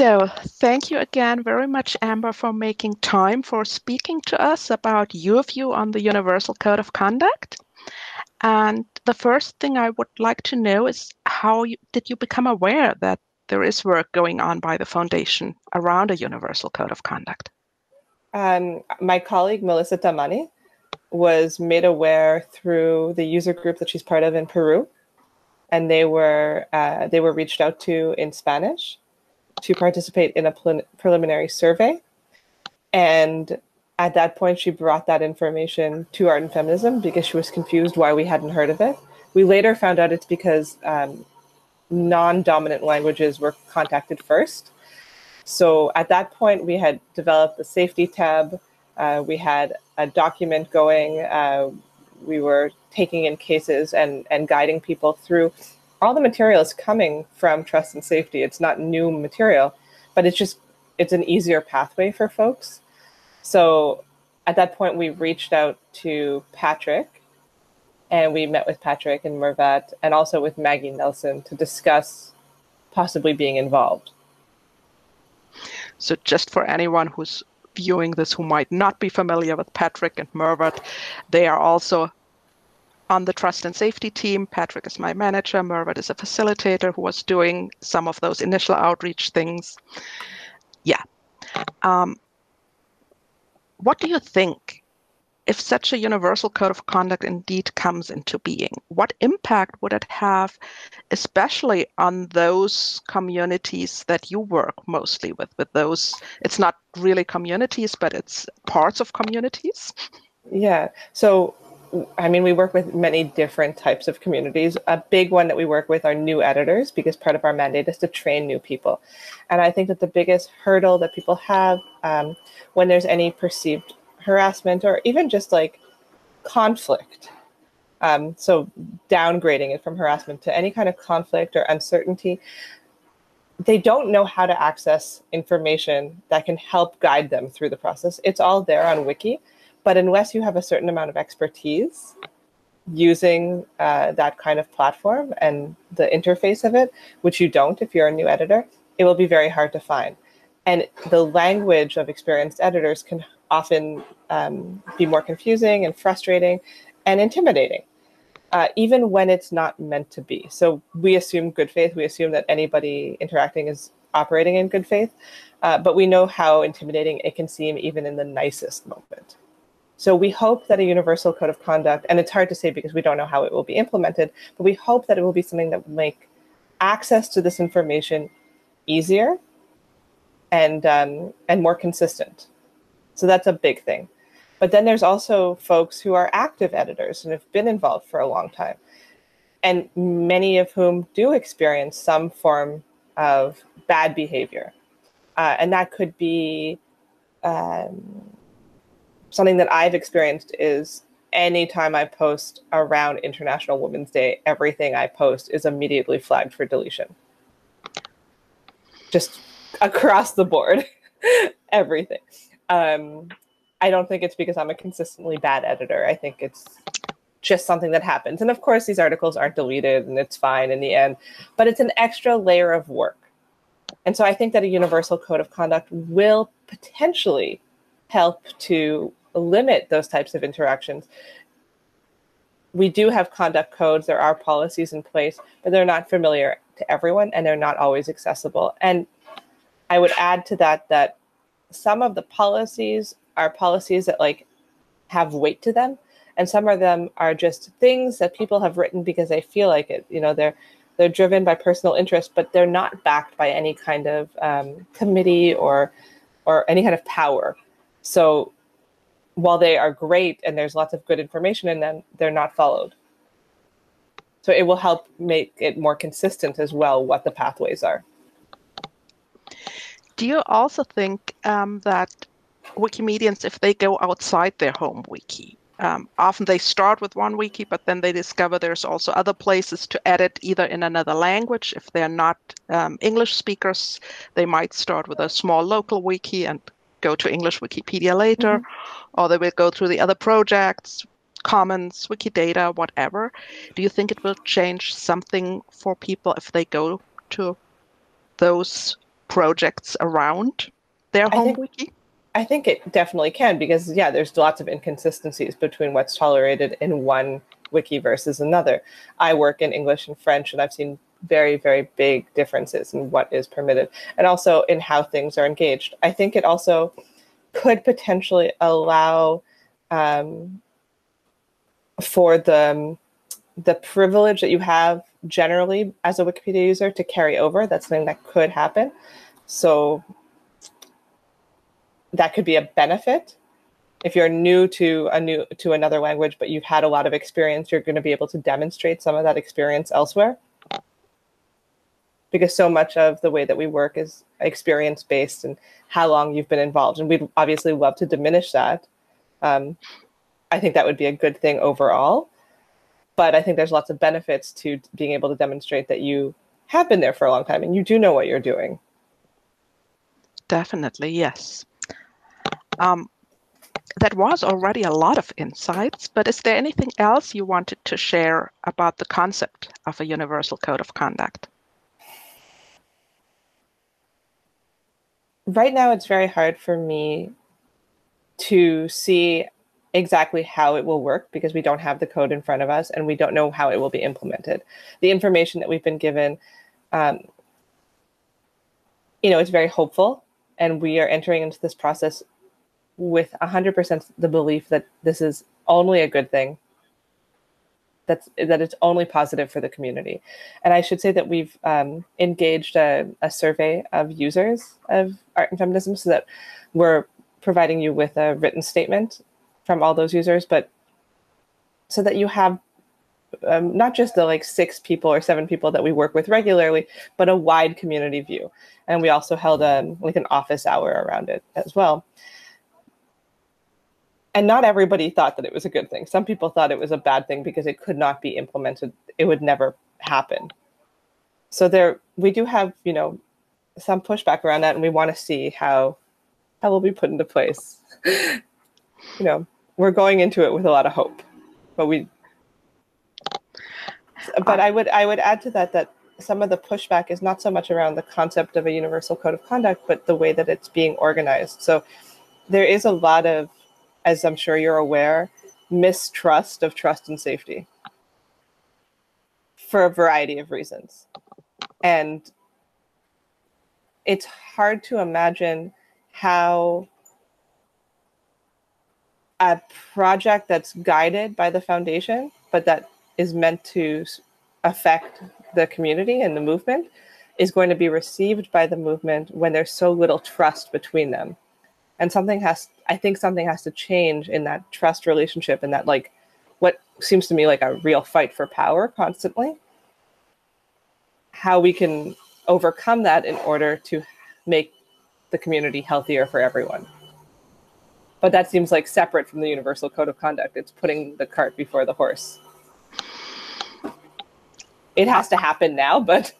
So, thank you again very much, Amber, for making time for speaking to us about your view on the Universal Code of Conduct. And the first thing I would like to know is how you, did you become aware that there is work going on by the foundation around a Universal Code of Conduct? Um, my colleague Melissa Tamani was made aware through the user group that she's part of in Peru, and they were uh, they were reached out to in Spanish to participate in a pre- preliminary survey, and at that point she brought that information to Art and Feminism because she was confused why we hadn't heard of it. We later found out it's because um, non-dominant languages were contacted first. So at that point, we had developed the safety tab. Uh, we had a document going. Uh, we were taking in cases and, and guiding people through all the material is coming from trust and safety. It's not new material, but it's just it's an easier pathway for folks. So at that point, we reached out to Patrick, and we met with Patrick and Mervat, and also with Maggie Nelson to discuss possibly being involved. So, just for anyone who's viewing this who might not be familiar with Patrick and Mervat, they are also on the trust and safety team. Patrick is my manager. Mervat is a facilitator who was doing some of those initial outreach things. Yeah. Um, what do you think if such a universal code of conduct indeed comes into being, what impact would it have, especially on those communities that you work mostly with? With those, it's not really communities, but it's parts of communities. Yeah. So, I mean, we work with many different types of communities. A big one that we work with are new editors because part of our mandate is to train new people. And I think that the biggest hurdle that people have um, when there's any perceived harassment or even just like conflict. Um, so downgrading it from harassment to any kind of conflict or uncertainty. They don't know how to access information that can help guide them through the process. It's all there on Wiki, but unless you have a certain amount of expertise using uh, that kind of platform and the interface of it, which you don't if you're a new editor, it will be very hard to find. And the language of experienced editors can often um, be more confusing and frustrating and intimidating, uh, even when it's not meant to be. So we assume good faith. We assume that anybody interacting is operating in good faith, uh, but we know how intimidating it can seem even in the nicest moment. So we hope that a universal code of conduct, and it's hard to say because we don't know how it will be implemented, but we hope that it will be something that will make access to this information easier and um, and more consistent. So that's a big thing. But then there's also folks who are active editors and have been involved for a long time, and many of whom do experience some form of bad behavior. Uh, and that could be um, something that I've experienced is anytime I post around International Women's Day, everything I post is immediately flagged for deletion. Just across the board, everything. Um, I don't think it's because I'm a consistently bad editor. I think it's just something that happens. And of course, these articles aren't deleted and it's fine in the end, but it's an extra layer of work. And so I think that a universal code of conduct will potentially help to limit those types of interactions. We do have conduct codes, there are policies in place, but they're not familiar to everyone and they're not always accessible. And I would add to that that some of the policies are policies that like have weight to them and some of them are just things that people have written because they feel like it you know they're they're driven by personal interest but they're not backed by any kind of um, committee or or any kind of power so while they are great and there's lots of good information in them they're not followed so it will help make it more consistent as well what the pathways are do you also think um, that Wikimedians, if they go outside their home wiki, um, often they start with one wiki, but then they discover there's also other places to edit either in another language. If they're not um, English speakers, they might start with a small local wiki and go to English Wikipedia later, mm-hmm. or they will go through the other projects, Commons, Wikidata, whatever. Do you think it will change something for people if they go to those projects around their home think, wiki? I think it definitely can because yeah, there's lots of inconsistencies between what's tolerated in one wiki versus another. I work in English and French, and I've seen very, very big differences in what is permitted and also in how things are engaged. I think it also could potentially allow um, for the the privilege that you have generally as a Wikipedia user to carry over. That's something that could happen. So that could be a benefit. If you're new to a new to another language, but you've had a lot of experience, you're going to be able to demonstrate some of that experience elsewhere. Because so much of the way that we work is experience based and how long you've been involved, and we'd obviously love to diminish that. Um, I think that would be a good thing overall. But I think there's lots of benefits to being able to demonstrate that you have been there for a long time and you do know what you're doing. Definitely, yes. Um, that was already a lot of insights, but is there anything else you wanted to share about the concept of a universal code of conduct? Right now, it's very hard for me to see exactly how it will work because we don't have the code in front of us and we don't know how it will be implemented. The information that we've been given, um, you know, it's very hopeful, and we are entering into this process with 100% the belief that this is only a good thing. That's that it's only positive for the community, and I should say that we've um, engaged a, a survey of users of art and feminism, so that we're providing you with a written statement from all those users, but so that you have um, not just the like six people or seven people that we work with regularly, but a wide community view. And we also held a um, like an office hour around it as well. And not everybody thought that it was a good thing. Some people thought it was a bad thing because it could not be implemented. It would never happen. So there, we do have you know some pushback around that, and we want to see how how will be put into place. you know, we're going into it with a lot of hope, but we. But I would I would add to that that some of the pushback is not so much around the concept of a universal code of conduct, but the way that it's being organized. So there is a lot of, as I'm sure you're aware, mistrust of trust and safety for a variety of reasons. And it's hard to imagine how a project that's guided by the foundation, but that is meant to affect the community and the movement, is going to be received by the movement when there's so little trust between them. And something has, I think, something has to change in that trust relationship and that, like, what seems to me like a real fight for power constantly. How we can overcome that in order to make the community healthier for everyone. But that seems like separate from the universal code of conduct. It's putting the cart before the horse. It has to happen now but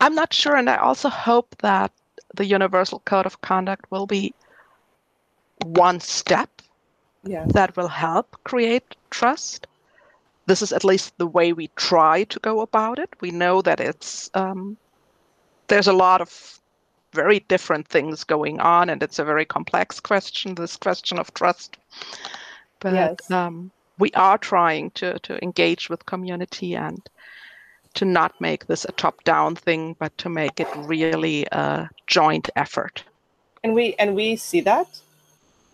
i'm not sure and i also hope that the universal code of conduct will be one step yeah. that will help create trust this is at least the way we try to go about it we know that it's um, there's a lot of very different things going on, and it's a very complex question. This question of trust, but yes. um, we are trying to to engage with community and to not make this a top-down thing, but to make it really a joint effort. And we and we see that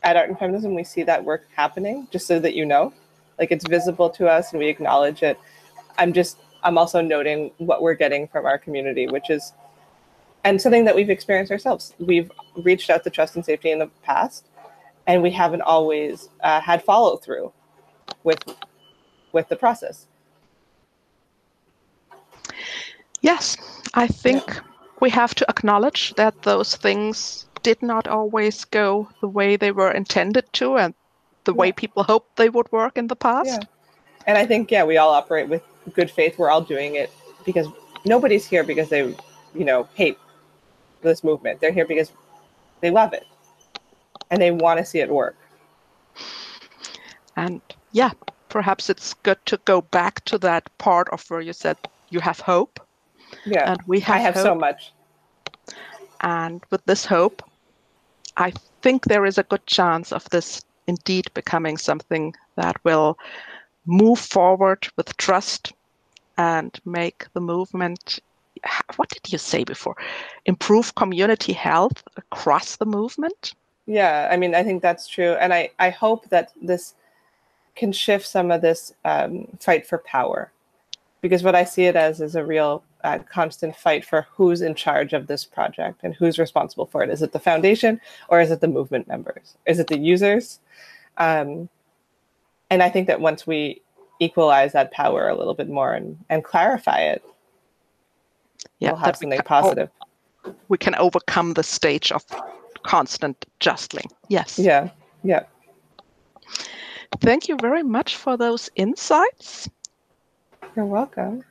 at Art and Feminism. We see that work happening, just so that you know, like it's visible to us, and we acknowledge it. I'm just I'm also noting what we're getting from our community, which is and something that we've experienced ourselves. We've reached out to trust and safety in the past, and we haven't always uh, had follow through with with the process. Yes, I think yeah. we have to acknowledge that those things did not always go the way they were intended to, and the yeah. way people hoped they would work in the past. Yeah. And I think yeah, we all operate with good faith. We're all doing it because nobody's here because they, you know, hate this movement. They're here because they love it and they want to see it work. And yeah, perhaps it's good to go back to that part of where you said you have hope. Yeah, and we have. I have hope. so much. And with this hope, I think there is a good chance of this indeed becoming something that will move forward with trust and make the movement what did you say before? Improve community health across the movement? Yeah i mean i think that's true. And i i hope that this can shift some of this um, fight for power because what i see it as is a real uh, constant fight for who's in charge of this project and who's responsible for it is it the foundation or is it the movement members is it the users um, and i think that once we equalize that power a little bit more and, and clarify it yeah, we'll have something positive. We can overcome the stage of constant justling. Yes. Yeah. Yeah. Thank you very much for those insights. You're welcome.